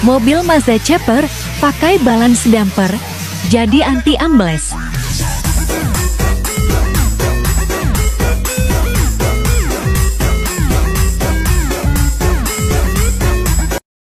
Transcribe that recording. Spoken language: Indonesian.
Mobil Mazda Chopper pakai balance damper, jadi anti ambles.